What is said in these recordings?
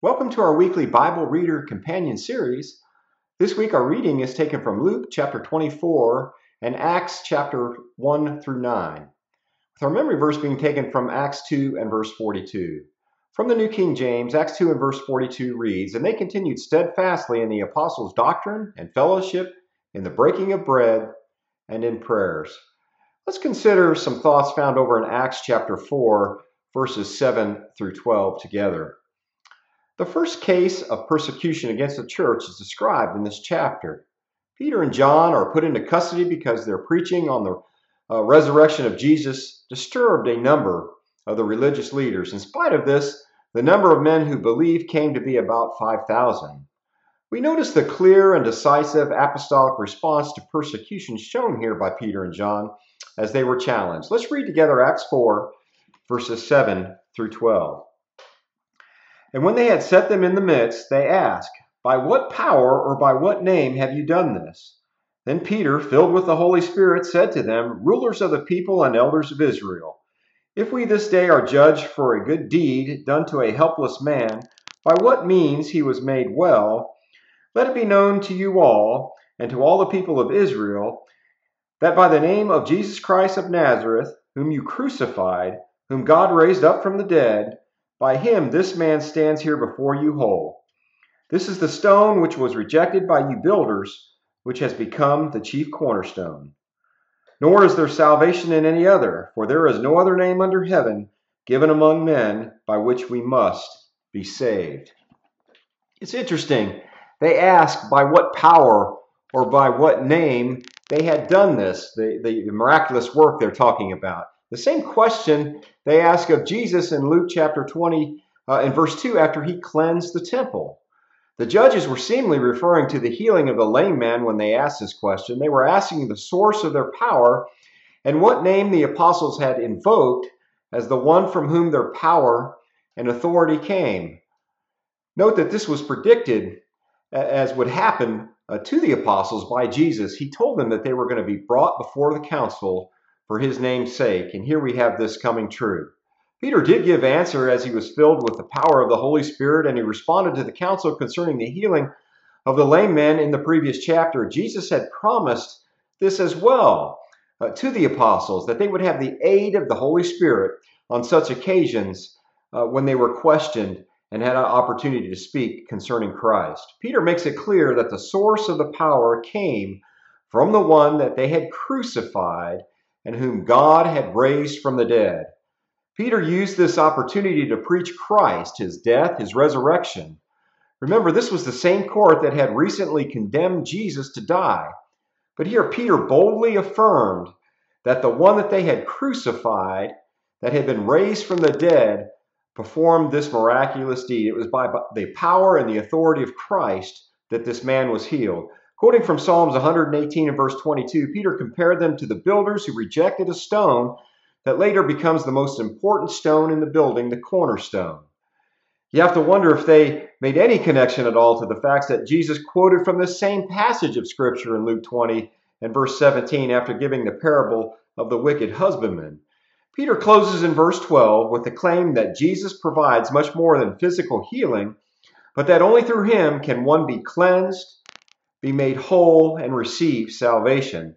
Welcome to our weekly Bible Reader Companion series. This week our reading is taken from Luke chapter 24 and Acts chapter 1 through 9, with our memory verse being taken from Acts 2 and verse 42. From the New King James, Acts 2 and verse 42 reads, And they continued steadfastly in the apostles' doctrine and fellowship, in the breaking of bread, and in prayers. Let's consider some thoughts found over in Acts chapter 4, verses 7 through 12 together. The first case of persecution against the church is described in this chapter. Peter and John are put into custody because their preaching on the uh, resurrection of Jesus disturbed a number of the religious leaders. In spite of this, the number of men who believed came to be about 5,000. We notice the clear and decisive apostolic response to persecution shown here by Peter and John as they were challenged. Let's read together Acts 4, verses 7 through 12. And when they had set them in the midst, they asked, By what power or by what name have you done this? Then Peter, filled with the Holy Spirit, said to them, Rulers of the people and elders of Israel, if we this day are judged for a good deed done to a helpless man, by what means he was made well, let it be known to you all and to all the people of Israel that by the name of Jesus Christ of Nazareth, whom you crucified, whom God raised up from the dead, by him this man stands here before you whole. This is the stone which was rejected by you builders, which has become the chief cornerstone. Nor is there salvation in any other, for there is no other name under heaven given among men by which we must be saved. It's interesting. They ask by what power or by what name they had done this, the, the miraculous work they're talking about. The same question they ask of Jesus in Luke chapter 20 uh, in verse 2 after he cleansed the temple. The judges were seemingly referring to the healing of the lame man when they asked this question. They were asking the source of their power and what name the apostles had invoked as the one from whom their power and authority came. Note that this was predicted as would happen uh, to the apostles by Jesus. He told them that they were going to be brought before the council for his name's sake, and here we have this coming true. Peter did give answer as he was filled with the power of the Holy Spirit, and he responded to the council concerning the healing of the lame man in the previous chapter. Jesus had promised this as well uh, to the apostles, that they would have the aid of the Holy Spirit on such occasions uh, when they were questioned and had an opportunity to speak concerning Christ. Peter makes it clear that the source of the power came from the one that they had crucified and whom God had raised from the dead. Peter used this opportunity to preach Christ, his death, his resurrection. Remember, this was the same court that had recently condemned Jesus to die. But here Peter boldly affirmed that the one that they had crucified, that had been raised from the dead, performed this miraculous deed. It was by the power and the authority of Christ that this man was healed. Quoting from Psalms 118 and verse 22, Peter compared them to the builders who rejected a stone that later becomes the most important stone in the building, the cornerstone. You have to wonder if they made any connection at all to the facts that Jesus quoted from the same passage of Scripture in Luke 20 and verse 17 after giving the parable of the wicked husbandman. Peter closes in verse 12 with the claim that Jesus provides much more than physical healing, but that only through him can one be cleansed, be made whole, and receive salvation.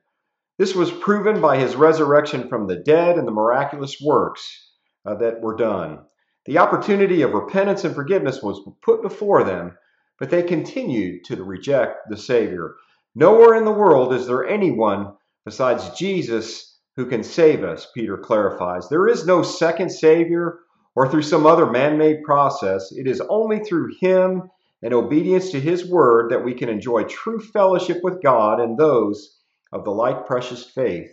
This was proven by his resurrection from the dead and the miraculous works uh, that were done. The opportunity of repentance and forgiveness was put before them, but they continued to reject the Savior. Nowhere in the world is there anyone besides Jesus who can save us, Peter clarifies. There is no second Savior or through some other man made process. It is only through Him and obedience to His Word that we can enjoy true fellowship with God and those of the like precious faith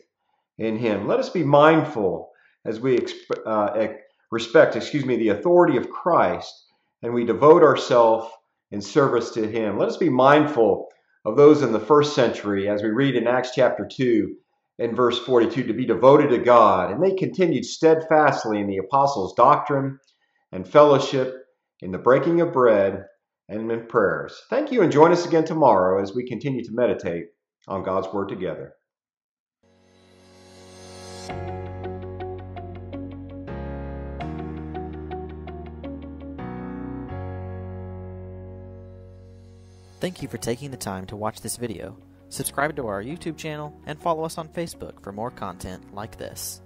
in him. Let us be mindful as we uh, respect, excuse me, the authority of Christ and we devote ourselves in service to him. Let us be mindful of those in the first century as we read in Acts chapter 2 and verse 42 to be devoted to God. And they continued steadfastly in the apostles' doctrine and fellowship, in the breaking of bread, and in prayers. Thank you and join us again tomorrow as we continue to meditate on God's Word together. Thank you for taking the time to watch this video. Subscribe to our YouTube channel and follow us on Facebook for more content like this.